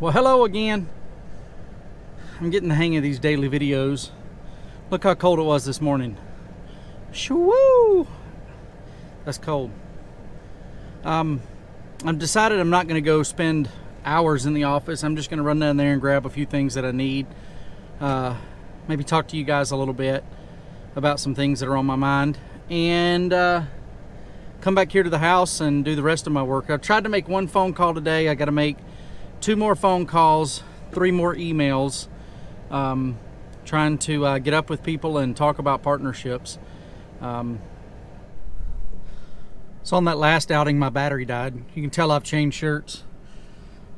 Well, hello again. I'm getting the hang of these daily videos. Look how cold it was this morning. Shoo! That's cold. Um, I've decided I'm not going to go spend hours in the office. I'm just going to run down there and grab a few things that I need. Uh, maybe talk to you guys a little bit about some things that are on my mind. And uh, come back here to the house and do the rest of my work. I've tried to make one phone call today. I got to make two more phone calls, three more emails, um, trying to uh, get up with people and talk about partnerships. Um, so on that last outing, my battery died. You can tell I've changed shirts.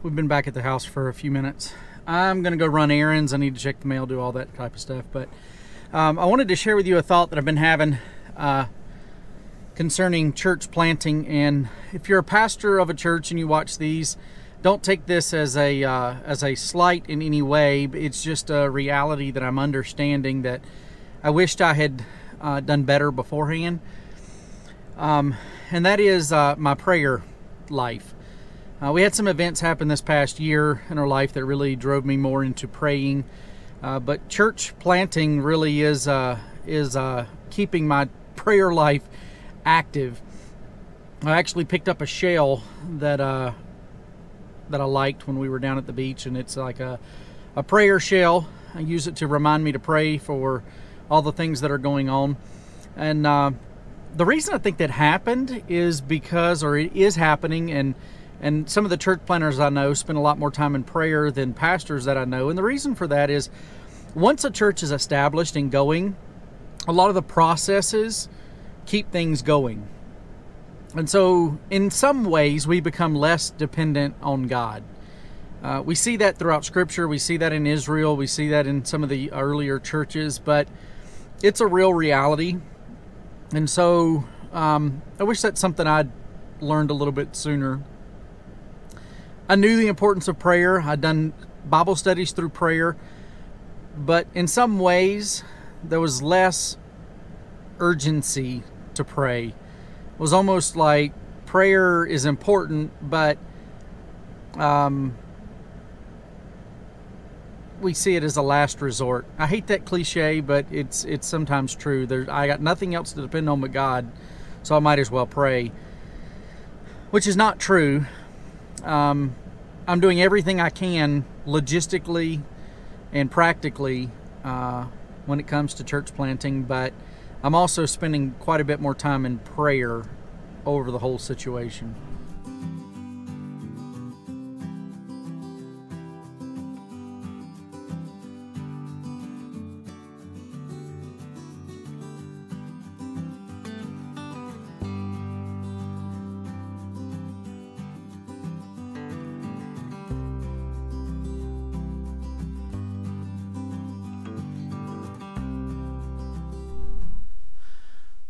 We've been back at the house for a few minutes. I'm gonna go run errands. I need to check the mail, do all that type of stuff. But um, I wanted to share with you a thought that I've been having uh, concerning church planting. And if you're a pastor of a church and you watch these, don't take this as a uh, as a slight in any way. It's just a reality that I'm understanding that I wished I had uh, done better beforehand. Um, and that is uh, my prayer life. Uh, we had some events happen this past year in our life that really drove me more into praying. Uh, but church planting really is uh, is keeping my prayer life active. I actually picked up a shell that that I liked when we were down at the beach, and it's like a a prayer shell. I use it to remind me to pray for all the things that are going on, and uh, the reason I think that happened is because, or it is happening, and and some of the church planters I know spend a lot more time in prayer than pastors that I know, and the reason for that is once a church is established and going, a lot of the processes keep things going. And so, in some ways, we become less dependent on God. Uh, we see that throughout Scripture. We see that in Israel. We see that in some of the earlier churches, but it's a real reality. And so, um, I wish that's something I'd learned a little bit sooner. I knew the importance of prayer. I'd done Bible studies through prayer, but in some ways, there was less urgency to pray. Was almost like prayer is important, but um, we see it as a last resort. I hate that cliche, but it's it's sometimes true. There, I got nothing else to depend on but God, so I might as well pray. Which is not true. Um, I'm doing everything I can logistically and practically uh, when it comes to church planting, but I'm also spending quite a bit more time in prayer over the whole situation.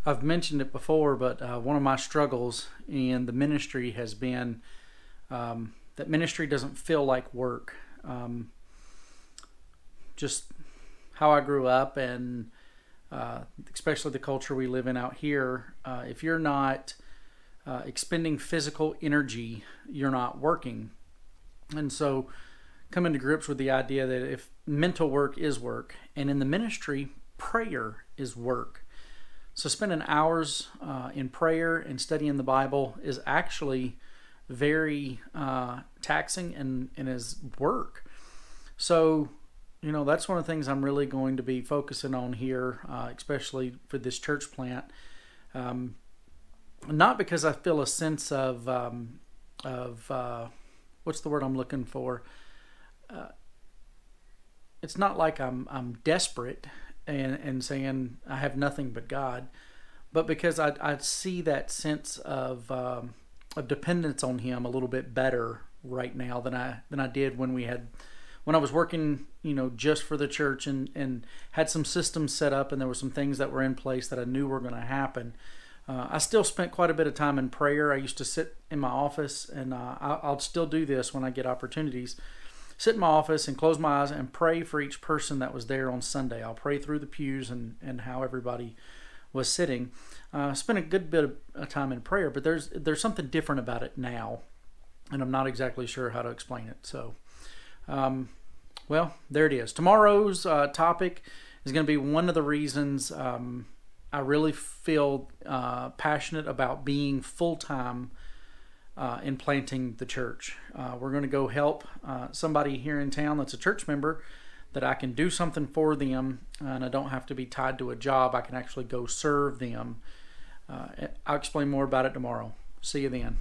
I've mentioned it before, but uh, one of my struggles in the ministry has been um, that ministry doesn't feel like work. Um, just how I grew up, and uh, especially the culture we live in out here, uh, if you're not uh, expending physical energy, you're not working. And so, coming to grips with the idea that if mental work is work, and in the ministry, prayer is work so, spending hours uh, in prayer and studying the Bible is actually very uh, taxing and, and is work. So, you know, that's one of the things I'm really going to be focusing on here, uh, especially for this church plant. Um, not because I feel a sense of, um, of uh, what's the word I'm looking for? Uh, it's not like I'm, I'm desperate and and saying I have nothing but God, but because I I see that sense of um, of dependence on Him a little bit better right now than I than I did when we had when I was working, you know, just for the church and and had some systems set up and there were some things that were in place that I knew were going to happen. Uh, I still spent quite a bit of time in prayer. I used to sit in my office, and uh, I'll still do this when I get opportunities sit in my office and close my eyes and pray for each person that was there on Sunday. I'll pray through the pews and, and how everybody was sitting. Uh, spent a good bit of time in prayer, but there's there's something different about it now, and I'm not exactly sure how to explain it. So, Um, well, there it is. Tomorrow's uh, topic is going to be one of the reasons um, I really feel uh, passionate about being full time uh, in planting the church. Uh, we're going to go help uh, somebody here in town that's a church member that I can do something for them and I don't have to be tied to a job. I can actually go serve them. Uh, I'll explain more about it tomorrow. See you then.